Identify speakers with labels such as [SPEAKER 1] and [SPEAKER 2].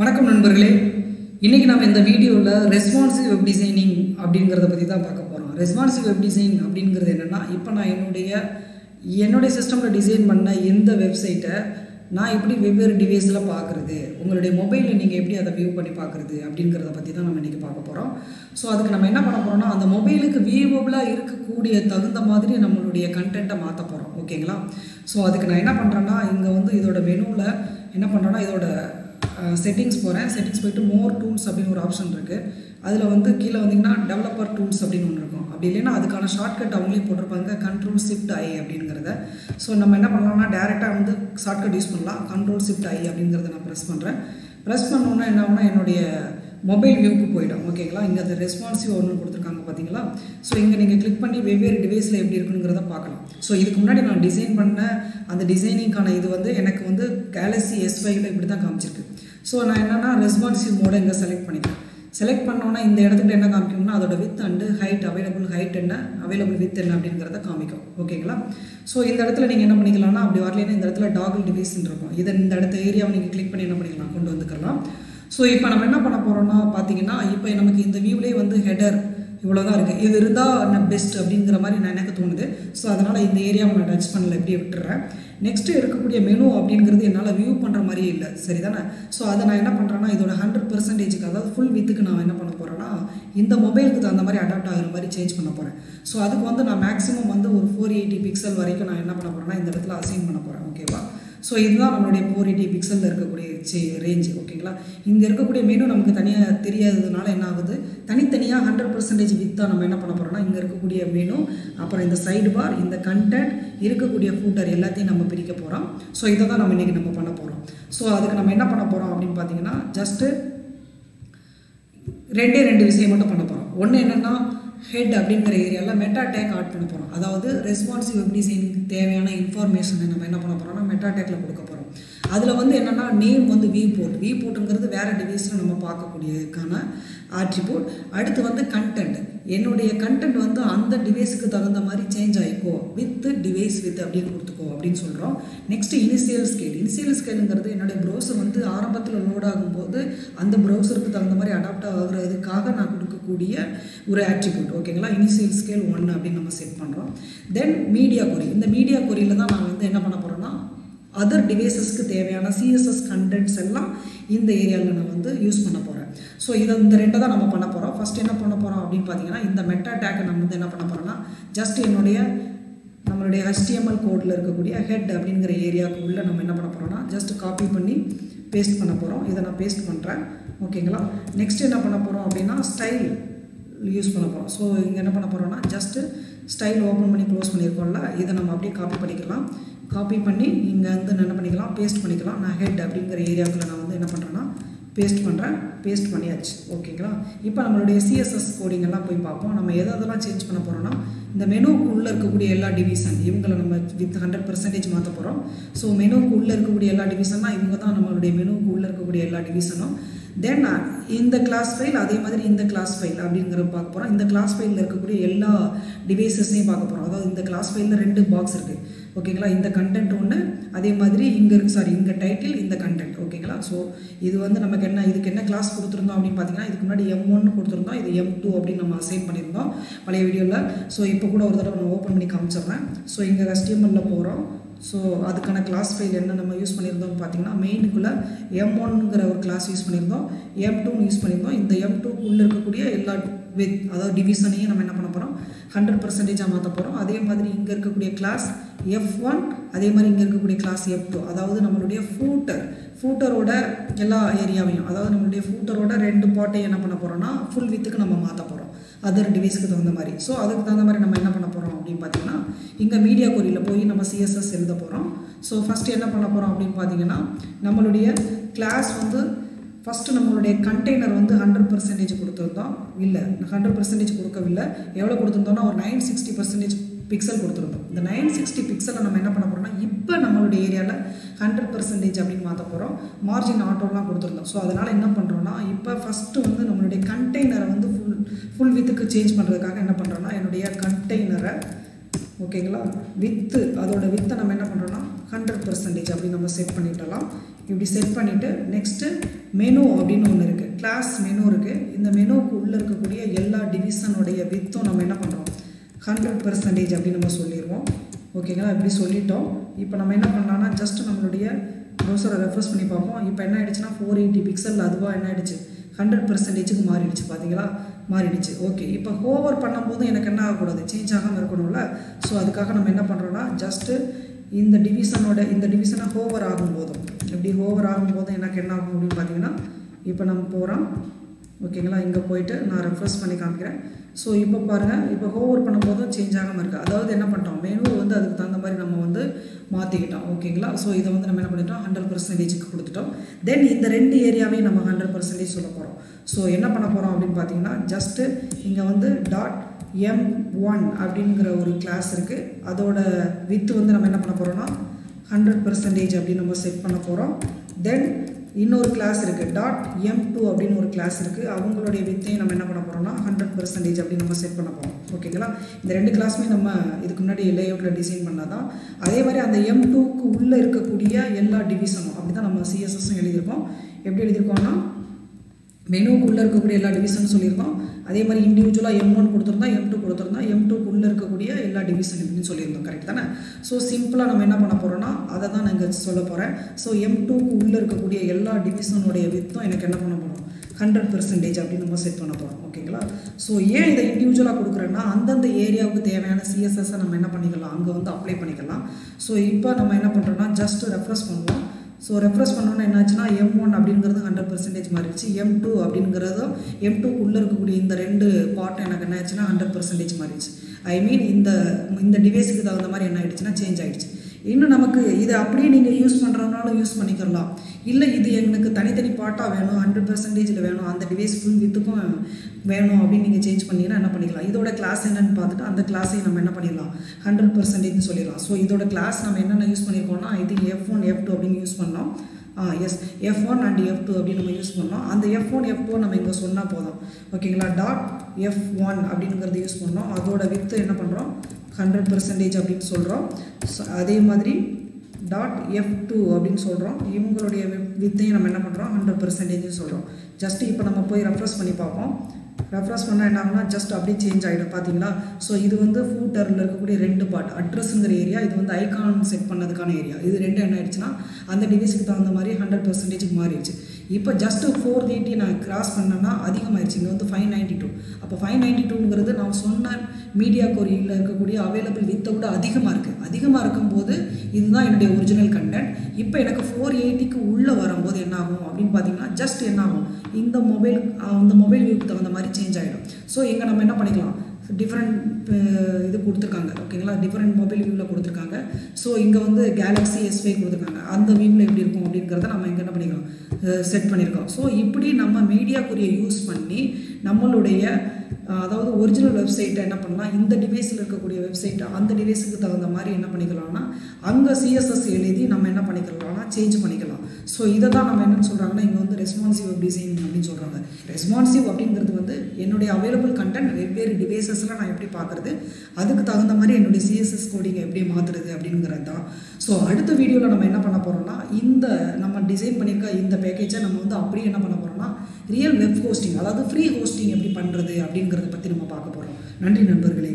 [SPEAKER 1] வணக்கம் நண்பர்களே. இன்றைக்கி நம்ம இந்த வீடியோவில் ரெஸ்பான்சிவ் வெப் டிசைனிங் அப்படிங்கிறத பற்றி தான் பார்க்க போகிறோம் ரெஸ்பான்சிவ் வெப் டிசைன் அப்படிங்கிறது என்னென்னா இப்போ நான் என்னுடைய என்னுடைய சிஸ்டமில் டிசைன் பண்ண எந்த வெப்சைட்டை நான் எப்படி வெவ்வேறு டிவைஸில் பார்க்குறது உங்களுடைய மொபைலில் நீங்கள் எப்படி அதை வியூ பண்ணி பார்க்குறது அப்படிங்கிறத பற்றி தான் நம்ம இன்றைக்கி பார்க்க போகிறோம் ஸோ அதுக்கு நம்ம என்ன பண்ண போகிறோம்னா அந்த மொபைலுக்கு வியூவபுளாக இருக்கக்கூடிய தகுந்த மாதிரி நம்மளுடைய கண்டென்ட்டை மாற்ற போகிறோம் ஓகேங்களா ஸோ அதுக்கு நான் என்ன பண்ணுறேன்னா இங்கே வந்து இதோட மெனுவில் என்ன பண்ணுறேன்னா இதோட செட்டிங்ஸ் போகிறேன் செட்டிங்ஸ் போயிட்டு மோர் டூல்ஸ் அப்படின்னு ஒரு ஆப்ஷன் இருக்குது அதில் வந்து கீழே வந்தீங்கன்னா டெவலப்பர் டூல்ஸ் அப்படின்னு ஒன்று இருக்கும். அப்படி இல்லைன்னா அதுக்கான ஷார்ட்கட் அவங்களே போட்டிருப்பாங்க. கண்ட்ரோல் ஷிஃப்ட் ஐ அப்படிங்கிறத. ஸோ நம்ம என்ன பண்ணலாம்னா டேரெக்டாக வந்து ஷார்ட்கட் யூஸ் பண்ணலாம். கண்ட்ரோல் ஷிஃப்ட் ஐ அப்படிங்கிறத நான் ப்ரெஸ் பண்ணுறேன் ப்ரெஸ் பண்ணோன்னா என்ன ஆகுனா என்னுடைய மொபைல் வியூக்கு போயிடும். ஓகேங்களா இங்கே அந்த ரெஸ்பான்சிவ் ஒன்று கொடுத்துருக்காங்க பார்த்தீங்களா ஸோ இங்கே நீங்கள் கிளிக் பண்ணி வெவ்வேறு டிவைஸில் எப்படி இருக்குங்கிறத பார்க்கலாம். ஸோ இதுக்கு முன்னாடி நான் டிசைன் பண்ண அந்த டிசைனிங்கான இது வந்து எனக்கு வந்து கேலக்ஸி எஸ் ஃபைவ்ல இப்படி தான் காமிச்சிருக்கு. ஸோ நான் என்னென்னா ரெஸ்பான்சிவ் மோடை இங்கே செலக்ட் பண்ணிக்கிறேன் செலக்ட் பண்ணோன்னா இந்த இடத்துக்கு என்ன காமிக்கும்னா அதோட width and height available height என்ன அவைலபிள் வித் என்ன அப்படிங்கிறத காமிக்கும். ஓகேங்களா? ஸோ இந்த இடத்துல நீங்கள் என்ன பண்ணிக்கலாம்னா அப்படி வரலைன்னா இந்த இடத்துல டாகல் டிவைஸ்ன்னு இருக்கும். இதை இந்த இடத்த ஏரியாவை நீங்கள் கிளிக் பண்ணி என்ன பண்ணிக்கலாம் கொண்டு வந்துக்கலாம். ஸோ இப்போ நம்ம என்ன பண்ண போகிறோம்னா பார்த்தீங்கன்னா இப்போ நமக்கு இந்த வியூவிலே வந்து ஹெடர் இவ்வளோ தான் இருக்குது இது இருந்தால் நான் பெஸ்ட் அப்படிங்கிற மாதிரி நான் எனக்கு தோணுது. ஸோ அதனால் இந்த ஏரியாவை நான் டச் பண்ணல இப்படியே விட்டுறேன். நெக்ஸ்ட்டு இருக்கக்கூடிய மெனு அப்படிங்கிறது என்னால் வியூ பண்ணுற மாதிரியே இல்லை. சரி தானே ஸோ அதை நான் என்ன பண்ணுறேன்னா இதோட ஹண்ட்ரட் பர்சன்டேஜுக்கு அதாவது ஃபுல் வித்துக்கு நான் என்ன பண்ண போகிறேன்னா இந்த மொபைலுக்கு தகுந்த மாதிரி அடாப்ட் ஆகிற மாதிரி சேஞ்ச் பண்ண போகிறேன் ஸோ அதுக்கு வந்து நான் மேக்ஸிமம் வந்து ஒரு ஃபோர் எயிட்டி பிக்சல் வரைக்கும் நான் என்ன பண்ண போகிறேன்னா இந்த இடத்துல அசைன் பண்ண போகிறேன் ஓகேவா ஸோ இதுதான் நம்மளுடைய ஃபோர் எயிட்டி பிக்சலில் இருக்கக்கூடிய ரேஞ்ச் ஓகேங்களா இங்கே இருக்கக்கூடிய மெனு நமக்கு தனியாக தெரியாததுனால என்ன ஆகுது? தனித்தனியாக ஹண்ட்ரட் பர்சன்டேஜ் வித்தாக நம்ம என்ன பண்ண போகிறோம்னா இங்கே இருக்கக்கூடிய மெனு அப்புறம் இந்த சைடு பார் இந்த கண்டென்ட் இருக்கக்கூடிய ஃபூட்டர் எல்லாத்தையும் நம்ம பிரிக்க போகிறோம் ஸோ இதை தான் நம்ம இன்றைக்கி நம்ம பண்ண போகிறோம் ஸோ அதுக்கு நம்ம என்ன பண்ண போகிறோம் அப்படின்னு பார்த்தீங்கன்னா ஜஸ்ட்டு ரெண்டே ரெண்டு விஷயம் மட்டும் பண்ண போகிறோம் ஒன்று என்னென்னா ஹெட் அப்படிங்கிற ஏரியாவில் மெட்டா டேக் ஆட் பண்ண போகிறோம் அதாவது ரெஸ்பான்சிவ் வெப் டிசைனுக்கு தேவையான இன்ஃபர்மேஷனை நம்ம என்ன பண்ண போகிறோம்னா மெட்டாடேக்கில் கொடுக்க போகிறோம் அதில் வந்து என்னென்னா நேம் வந்து வி போர்ட் வி போர்ட்டுங்கிறது வேறு டிவைஸில் நம்ம பார்க்கக்கூடியதுக்கான ஆட்ரிபோர்ட் அடுத்து வந்து கண்டென்ட் என்னுடைய கண்டென்ட் வந்து அந்த டிவைஸுக்கு தகுந்த மாதிரி சேஞ்ச் ஆகிக்கோ வித் டிவைஸ் வித் அப்படின்னு கொடுத்துக்கோ அப்படின்னு சொல்கிறோம் நெக்ஸ்ட் இனிஷியல் ஸ்கேல் இனிஷியல் ஸ்கேலுங்கிறது என்னுடைய ப்ரௌசர் வந்து ஆரம்பத்தில் லோட் ஆகும்போது அந்த ப்ரௌசருக்கு தகுந்த மாதிரி அடாப்ட் ஆகுறதுக்காக நான் கொடுக்கக்கூடிய ஒரு ஆட்ரிபியூட் ஓகேங்களா இனிஷியல் ஸ்கேல் ஒன்று அப்படின்னு நம்ம செட் பண்ணுறோம் தென் மீடியா கொரி இந்த மீடியா கொரியில் தான் நான் வந்து என்ன பண்ண போகிறோன்னா அதர் டிவைசஸ்க்கு தேவையான சிஎஸ்எஸ் கண்டென்ட்ஸ் எல்லாம் இந்த ஏரியாவில் நான் வந்து யூஸ் பண்ண போகிறேன் ஸோ இதை இந்த ரெண்டை தான் நம்ம பண்ண போகிறோம் ஃபஸ்ட் என்ன பண்ண போகிறோம் அப்படின்னு பார்த்தீங்கன்னா இந்த மெட்டா டேக்கை நம்ம வந்து என்ன பண்ண போகிறோம்னா ஜஸ்ட் என்னுடைய நம்மளுடைய ஹெச்டிஎம்எல் கோடில் இருக்கக்கூடிய ஹெட் அப்படிங்கிற ஏரியாவுக்கு உள்ளே நம்ம என்ன பண்ண போகிறோம்னா ஜஸ்ட் காப்பி பண்ணி பேஸ்ட் பண்ண போகிறோம் இதை நான் பேஸ்ட் பண்ணுறேன் ஓகேங்களா நெக்ஸ்ட் என்ன பண்ண போகிறோம் அப்படின்னா ஸ்டைல் யூஸ் பண்ண போகிறோம் ஸோ இங்கே என்ன பண்ண போகிறோம்னா ஜஸ்ட்டு ஸ்டைல் ஓப்பன் பண்ணி க்ளோஸ் பண்ணியிருக்கோம்ல இதை நம்ம அப்படியே காப்பி பண்ணிக்கலாம். காப்பி பண்ணி இங்கே வந்து என்ன பண்ணிக்கலாம் பேஸ்ட் பண்ணிக்கலாம். நான் ஹெட் அப்படிங்கிற ஏரியாவுக்குள்ள நான் வந்து என்ன பண்ணுறேன்னா பேஸ்ட் பண்ணுறேன் பேஸ்ட் பண்ணியாச்சு. ஓகேங்களா இப்போ நம்மளுடைய சிஎஸ்எஸ் கோடிங்கெல்லாம் போய் பார்ப்போம். நம்ம எதை எதெல்லாம் சேஞ்ச் பண்ண போகிறோம்னா இந்த மெனுக்கு உள்ளே இருக்கக்கூடிய எல்லா டிவிஷன் இவங்களை நம்ம வித் ஹண்ட்ரட் பர்சன்டேஜ் மாற்ற போகிறோம் ஸோ மெனுக்கு உள்ளே இருக்கக்கூடிய எல்லா டிவிஷன்னா இவங்க தான் நம்மளுடைய மெனுக்கு உள்ளே இருக்கக்கூடிய எல்லா டிவிஷனும் தென் இந்த கிளாஸ் ஃபைல் அதே மாதிரி இந்த கிளாஸ் ஃபைல் அப்படிங்கிற பார்க்க போகிறோம் இந்த கிளாஸ் ஃபைலில் இருக்கக்கூடிய எல்லா டிவைசஸையும் பார்க்க போகிறோம் அதாவது இந்த கிளாஸ் ஃபைலில் ரெண்டு பாக்ஸ் இருக்குது ஓகேங்களா இந்த கண்டென்ட் ஒன்று அதே மாதிரி இங்கே சாரி இங்கே டைட்டில் இந்த கண்டென்ட் ஓகேங்களா ஸோ இது வந்து நமக்கு என்ன இதுக்கு என்ன கிளாஸ் கொடுத்துருந்தோம் அப்படின்னு பார்த்தீங்கன்னா இதுக்கு முன்னாடி எம் ஒன்று கொடுத்துருந்தோம் இது எம் டூ அப்படின்னு நம்ம அசைன் பண்ணியிருந்தோம் பழைய வீடியோவில் ஸோ இப்போ கூட ஒரு தடவை நான் ஓப்பன் பண்ணி காமிச்சிடுறேன். ஸோ இங்கே கஸ்டியமரில் போகிறோம் ஸோ அதுக்கான கிளாஸ் ஃபைல் என்ன நம்ம யூஸ் பண்ணியிருந்தோம் பார்த்தீங்கன்னா மெயினுக்குள்ளே எம் ஒன்னுங்கிற ஒரு கிளாஸ் யூஸ் பண்ணியிருந்தோம். எம் டூன்னு யூஸ் பண்ணியிருந்தோம். இந்த எம் டூக்குள்ளே இருக்கக்கூடிய எல்லா வித் அதாவது டிவிஷனையும் நம்ம என்ன பண்ண போகிறோம் ஹண்ட்ரட் பர்சன்டேஜாக மாற்ற போகிறோம் அதே மாதிரி இங்கே இருக்கக்கூடிய கிளாஸ் எஃப் ஒன் அதே மாதிரி இங்கே இருக்கக்கூடிய கிளாஸ் எஃப் டூ அதாவது நம்மளுடைய ஃபூட்டர் ஃபூட்டரோட எல்லா ஏரியாவையும் அதாவது நம்மளுடைய ஃபூட்டரோட ரெண்டு பாட்டையும் என்ன பண்ண போகிறோம்னா ஃபுல் வித்துக்கு நம்ம மாற்ற போகிறோம் அதர் டிவைஸ்க்கு தகுந்த மாதிரி. ஸோ அதுக்கு தகுந்த மாதிரி நம்ம என்ன பண்ண போகிறோம் அப்படின்னு பார்த்தீங்கன்னா இங்கே மீடியா கொரியில் போய் நம்ம சிஎஸ்எஸ் எழுத போகிறோம் ஸோ ஃபஸ்ட்டு என்ன பண்ண போகிறோம் அப்படின்னு பார்த்தீங்கன்னா நம்மளுடைய கிளாஸ் வந்து ஃபஸ்ட்டு நம்மளுடைய கண்டெய்னர் வந்து ஹண்ட்ரட் பர்சன்டேஜ் கொடுத்துருந்தோம். இல்லை ஹண்ட்ரட் பர்சன்டேஜ் கொடுக்கவில்லை. எவ்வளோ கொடுத்துருந்தோம்னா ஒரு நைன் சிக்ஸ்டி பர்சன்டேஜ் பிக்சல் கொடுத்துருந்தோம். இந்த நைன் சிக்ஸ்டி பிக்சலை நம்ம என்ன பண்ண போகிறோம்னா இப்போ நம்மளுடைய ஏரியாவில் ஹண்ட்ரட் பர்சன்டேஜ் அப்படின்னு மாற்ற போகிறோம் மார்ஜின் ஆட்டோலாம் கொடுத்துருந்தோம். ஸோ அதனால் என்ன பண்ணுறோன்னா இப்போ ஃபஸ்ட்டு வந்து நம்மளுடைய கண்டெய்னரை வந்து ஃபுல் ஃபுல் வித்துக்கு சேஞ்ச் பண்ணுறதுக்காக என்ன பண்ணுறோன்னா என்னுடைய கண்டெய்னரை ஓகேங்களா வித்து அதோட வித்தை நம்ம என்ன பண்ணுறோன்னா ஹண்ட்ரட் பர்சன்டேஜ் அப்படி நம்ம செட் பண்ணிட்டலாம். இப்படி செட் பண்ணிவிட்டு நெக்ஸ்ட்டு மெனு அப்படின்னு ஒன்று இருக்குது கிளாஸ் மெனு இருக்குது இந்த மெனுவுக்கு உள்ளே இருக்கக்கூடிய எல்லா டிவிஷனுடைய வித்தும் நம்ம என்ன பண்ணுறோம் ஹண்ட்ரட் பர்சன்டேஜ் அப்படின்னு நம்ம சொல்லிடுவோம். ஓகேங்களா இப்படி சொல்லிட்டோம். இப்போ நம்ம என்ன பண்ணலாம்னா ஜஸ்ட் நம்மளுடைய ப்ரௌசரை ரெஃப்ரெஸ் பண்ணி பார்ப்போம். இப்போ என்ன ஆயிடுச்சுன்னா ஃபோர் எயிட்டி பிக்சல் அதுவாக என்ன ஆயிடுச்சு? ஹண்ட்ரட் பர்சன்டேஜுக்கு மாறிடுச்சு. பார்த்தீங்களா மாறிடுச்சு. ஓகே இப்போ ஹோவர் பண்ணும்போது எனக்கு என்ன ஆகக்கூடாது? சேஞ்ச் ஆகாமல் இருக்கணும்ல. ஸோ அதுக்காக நம்ம என்ன பண்ணுறோன்னா ஜஸ்ட்டு இந்த டிவிஷனோட இந்த டிவிஷனை ஹோவர் ஆகும்போதும் இப்படி ஹோவர் ஆகும்போதும் எனக்கு என்ன ஆகும் அப்படின்னு பார்த்தீங்கன்னா இப்போ நம்ம போகிறோம் ஓகேங்களா இங்கே போயிட்டு நான் ரெஃப்ரெஷ் பண்ணி காமிக்கிறேன். ஸோ இப்போ பாருங்கள் இப்போ ஹோவர் பண்ணும்போதும் சேஞ்ச் ஆகாமல் இருக்குது அதாவது என்ன பண்ணிட்டோம்? மெனு வந்து அதுக்கு தகுந்த மாதிரி நம்ம வந்து மாற்றிக்கிட்டோம் ஓகேங்களா ஸோ இதை வந்து நம்ம என்ன பண்ணிட்டோம்? ஹண்ட்ரட் பர்சன்டேஜுக்கு கொடுத்துட்டோம். தென் இந்த ரெண்டு ஏரியாவையும் நம்ம ஹண்ட்ரட் பர்சன்டேஜ் சொல்ல போகிறோம் ஸோ என்ன பண்ண போகிறோம் அப்படின்னு பார்த்தீங்கன்னா ஜஸ்ட்டு இங்கே வந்து டாட் எம் ஒன் அப்படிங்கிற ஒரு கிளாஸ் இருக்குது அதோட வித்து வந்து நம்ம என்ன பண்ண போகிறோம்னா ஹண்ட்ரட் பர்சன்டேஜ் அப்படின்னு நம்ம செட் பண்ண போகிறோம் தென் இன்னொரு கிளாஸ் இருக்குது டாட் எம் டூ அப்படின்னு ஒரு கிளாஸ் இருக்குது அவங்களுடைய வித்தையும் நம்ம என்ன பண்ண போகிறோம்னா ஹண்ட்ரட் பர்சன்டேஜ் அப்படின்னு நம்ம செட் பண்ண போகிறோம் ஓகேங்களா இந்த ரெண்டு கிளாஸுமே நம்ம இதுக்கு முன்னாடி லேஅவுட்டில் டிசைன் பண்ணால் தான் அதே மாதிரி அந்த எம் டூக்கு உள்ளே இருக்கக்கூடிய எல்லா டிவிஷனும் அப்படி தான் நம்ம சிஎஸ்எஸும் எழுதியிருக்கோம். எப்படி எழுதியிருக்கோம்னா மெனுவுக்குள்ளே இருக்கக்கூடிய எல்லா டிவிஷனும் சொல்லியிருக்கோம். அதே மாதிரி இண்டிவிஜுவலாக எம் ஒன் கொடுத்துருந்தா எம் டூ கொடுத்துருந்தா எம் டூக்குள்ளே இருக்கக்கூடிய எல்லா டிவிஷன் அப்படின்னு சொல்லியிருந்தோம் கரெக்ட் தானே? ஸோ சிம்பிளாக நம்ம என்ன பண்ண போகிறோம்னா அதை தான் நான் இங்கே சொல்ல போகிறேன் ஸோ எம் டூக்கு உள்ளே இருக்கக்கூடிய எல்லா டிவிஷனுடைய வித்தும் எனக்கு என்ன பண்ண போகிறோம் ஹண்ட்ரட் பர்சன்டேஜ் அப்படின்னு நம்ம செட் பண்ண போகிறோம் ஓகேங்களா ஸோ ஏன் இதை இண்டிவிஜுவலாக கொடுக்குறேன்னா அந்தந்த ஏரியாவுக்கு தேவையான சிஎஸ்எஸ்ஸை நம்ம என்ன பண்ணிக்கலாம்? அங்கே வந்து அப்ளை பண்ணிக்கலாம். ஸோ இப்போ நம்ம என்ன பண்ணுறோம்னா ஜஸ்ட் ரெஃப்ரெஸ் பண்ணுவோம். ஸோ ரெஃப்ரெஷ் பண்ணோன்னா என்னாச்சுன்னா எம் ஒன் அப்படிங்கிறது ஹண்ட்ரட் பர்சன்டேஜ் மாறிடுச்சு. எம் டூ அப்படிங்கிறதும் எம் டூக்குள்ளே இருக்கக்கூடிய இந்த ரெண்டு பார்ட் எனக்கு என்ன ஆச்சுன்னா ஹண்ட்ரட் பர்சன்டேஜ் மாறிடுச்சு. ஐ மீன் இந்த இந்த டிவைஸுக்கு தகுந்த மாதிரி என்ன ஆயிடுச்சுன்னா சேஞ்ச் ஆகிடுச்சு இன்னும் நமக்கு இதை அப்படியே நீங்கள் யூஸ் பண்ணுறதுனாலும் யூஸ் பண்ணிக்கலாம். இல்லை இது எனக்கு தனித்தனி பாட்டாக வேணும் ஹண்ட்ரட் பர்சன்டேஜில் வேணும் அந்த டிவைஸ் ஃபுல் வித்துக்கும் வேணும் அப்படின்னு நீங்கள் சேஞ்ச் பண்ணீங்கன்னா என்ன பண்ணிக்கலாம்? இதோட கிளாஸ் என்னென்னு பார்த்துட்டு அந்த கிளாஸையும் நம்ம என்ன பண்ணிடலாம்? ஹண்ட்ரட் பர்சன்டேஜ்னு சொல்லிடலாம். ஸோ இதோட கிளாஸ் நம்ம என்னென்ன use பண்ணியிருக்கோம்னா I think F one F two அப்படின்னு யூஸ் பண்ணோம் S F one and F two அப்படின்னு நம்ம யூஸ் பண்ணோம் அந்த எஃப் ஒன் எஃப் டூ நம்ம இங்கே சொன்னால் போதும். ஓகேங்களா டாட் எஃப் ஒன் அப்படிங்கிறது யூஸ் பண்ணோம். அதோட வித்து என்ன பண்ணுறோம் ஹண்ட்ரட் பர்சன்டேஜ் அப்படின்னு சொல்கிறோம் அதே மாதிரி டாட் எஃப் டூ அப்படின்னு சொல்கிறோம் இவங்களுடைய வித்தையும் நம்ம என்ன பண்ணுறோம் ஹண்ட்ரட் பர்சன்டேஜ்னு சொல்கிறோம் ஜஸ்ட் இப்போ நம்ம போய் ரெஃப்ரெஷ் பண்ணி பார்ப்போம். ரெஃப்ரெஷ் பண்ணால் என்ன ஆகுனா ஜஸ்ட் அப்படியே சேஞ்ச் ஆகிடும் பார்த்தீங்களா ஸோ இது வந்து ஃபூட்டரில் இருக்கக்கூடிய ரெண்டு பார்ட் அட்ரஸுங்கிற ஏரியா இது வந்து ஐகான் செட் பண்ணதுக்கான ஏரியா இது ரெண்டு என்ன ஆயிடுச்சுன்னா அந்த டிவைஸுக்கு தகுந்த மாதிரி ஹண்ட்ரட் பர்சன்டேஜுக்கு மாறிடுச்சு. இப்போ ஜஸ்ட்டு ஃபோர் எயிட்டி நான் கிராஸ் பண்ணேன்னா அதிகமாகிடுச்சு இங்கே வந்து ஃபைவ் நைன்ட்டி டூ அப்போ ஃபைவ் நைன்ட்டி டூங்கிறது நான் சொன்ன மீடியா கொரியில் இருக்கக்கூடிய அவைலபிள் வித்தை விட அதிகமாக இருக்குது அதிகமாக இருக்கும்போது இதுதான் என்னுடைய ஒரிஜினல் கண்டென்ட் இப்போ எனக்கு ஃபோர் எயிட்டிக்கு உள்ளே வரும்போது என்ன ஆகும் அப்படின்னு பார்த்தீங்கன்னா ஜஸ்ட் என்ன ஆகும் இந்த மொபைல் அந்த மொபைல் வியூக்கு தகுந்த மாதிரி சேஞ்ச் ஆகிடும் ஸோ இங்கே நம்ம என்ன பண்ணிக்கலாம்? டிஃப்ரெண்ட் uh, இது கொடுத்துருக்காங்க. ஓகேங்களா? டிஃப்ரெண்ட் மொபைல் வியூவில் கொடுத்துருக்காங்க. ஸோ இங்கே வந்து கேலக்ஸி எஸ் கொடுத்துருக்காங்க. அந்த வியூவில் எப்படி இருக்கும் அப்படிங்கிறத நம்ம இங்கே என்ன பண்ணிக்கலாம் செட் பண்ணியிருக்கோம் ஸோ இப்படி நம்ம மீடியாக்குரிய யூஸ் பண்ணி நம்மளுடைய அதாவது ஒரிஜினல் வெப்சைட்டை என்ன பண்ணலாம் இந்த டிவைஸில் இருக்கக்கூடிய வெப்சைட்டை அந்த டிவைஸுக்கு தகுந்த மாதிரி என்ன பண்ணிக்கலாம்னா அங்கே சிஎஸ்எஸ் எழுதி நம்ம என்ன பண்ணிக்கலாம்னா சேஞ்ச் பண்ணிக்கலாம். ஸோ இதை தான் நம்ம என்னென்னு சொல்கிறாங்கன்னா இங்கே வந்து ரெஸ்பான்சிவ் வெப் டிசைனிங் அப்படின்னு சொல்கிறாங்க ரெஸ்பான்சிவ் அப்படிங்கிறது வந்து என்னுடைய அவைலபிள் கண்டென்ட் வெவ்வேறு டிவைசஸில் நான் எப்படி பார்க்குறது அதுக்கு தகுந்த மாதிரி என்னுடைய சிஎஸ்எஸ் கோடிங்கை எப்படி மாற்றுறது அப்படிங்கிறது தான். ஸோ அடுத்த வீடியோவில் நம்ம என்ன பண்ண போகிறோம்னா இந்த நம்ம டிசைன் பண்ணியிருக்க இந்த பேக்கேஜை நம்ம வந்து அப்படியே என்ன பண்ண போகிறோம்னா ரியல் வெப் ஹோஸ்டிங் அதாவது ஃப்ரீ ஹோஸ்டிங் எப்படி பண்ணுறது அப்படிங்கிறத பற்றி நம்ம பார்க்க போகிறோம் நன்றி நண்பர்களே.